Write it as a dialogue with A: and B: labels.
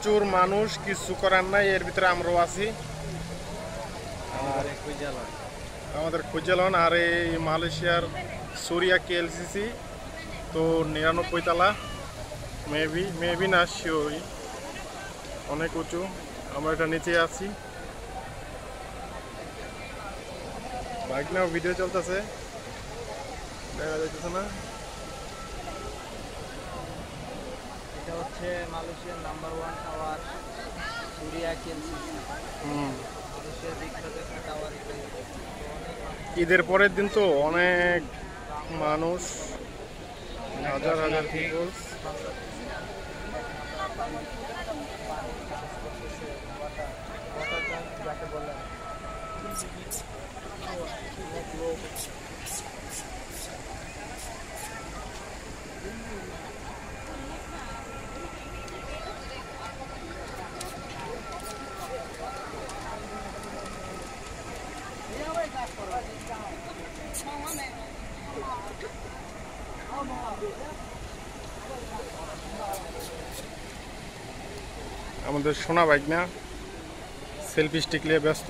A: প্রচুর মানুষ কিছু করার নাই এর ভিতরে আমরাও আছি। আর আমাদের খুঁজেলন আর এই মালয়েশিয়ার সুরিয়া কেএলসিসি তো নিরানব্বই তালা মেবি মেবি না শিওরই অনেক উঁচু আমরা এটা নিচে আছি। বাইক নাও ভিডিও চলতেছে। দেখা যাইতেছে না।
B: এটা হচ্ছে মালয়েশিয়ার number one tower Suria KLCC মালয়েশিয়ার বিখ্যাত একটা টাওয়ার
A: ঈদের পরের দিন তো অনেক মানুষ হাজার হাজার পিপল
B: যাকে বলে
A: আমাদের সোনা বাইক না সেলফি স্টিক নিয়ে ব্যস্ত।